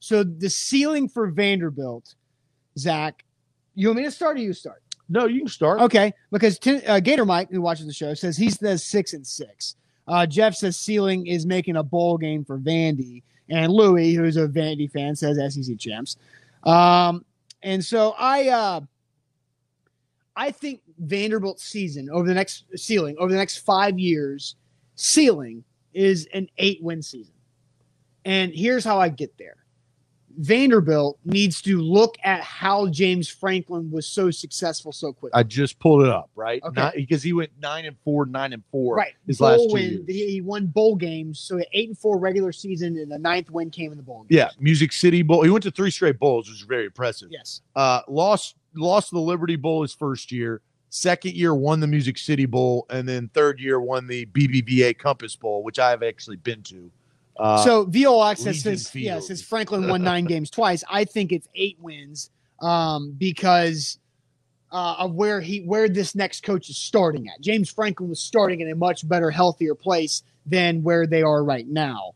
So the ceiling for Vanderbilt, Zach, you want me to start or you start? No, you can start. Okay, because t- uh, Gator Mike, who watches the show, says he says six and six. Uh, Jeff says ceiling is making a bowl game for Vandy, and Louis, who's a Vandy fan, says SEC champs. Um, and so I, uh, I think Vanderbilt's season over the next ceiling over the next five years, ceiling is an eight win season. And here's how I get there. Vanderbilt needs to look at how James Franklin was so successful so quickly. I just pulled it up, right? Okay. Not, because he went nine and four, nine and four. right. His bowl last two win. years. He, he won bowl games. So eight and four regular season, and the ninth win came in the bowl. Games. Yeah, Music City Bowl. He went to three straight bowls, which is very impressive. Yes. Uh, lost lost the Liberty Bowl his first year. Second year won the Music City Bowl, and then third year won the BBVA Compass Bowl, which I've actually been to. Uh, so VOL says yeah says Franklin won nine games twice. I think it's eight wins um, because uh, of where he where this next coach is starting at. James Franklin was starting in a much better, healthier place than where they are right now.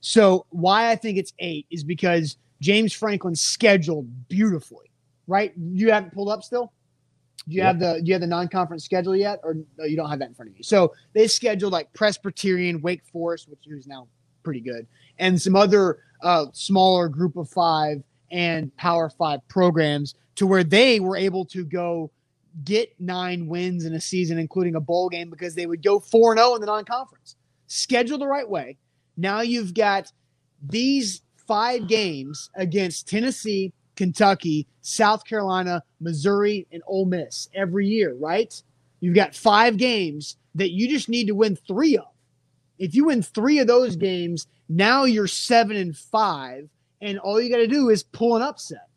So why I think it's eight is because James Franklin scheduled beautifully. Right? You haven't pulled up still. Do you Yep. have the do you have the non-conference schedule yet, or no, you don't have that in front of you? So they scheduled like Presbyterian, Wake Forest, which is now pretty good, and some other uh, smaller group of five and Power Five programs to where they were able to go get nine wins in a season, including a bowl game, because they would go four and zero in the non-conference. Schedule the right way. Now you've got these five games against Tennessee, Kentucky, South Carolina, Missouri, and Ole Miss every year, right? You've got five games that you just need to win three of. If you win three of those games, now you're seven and five, and all you got to do is pull an upset.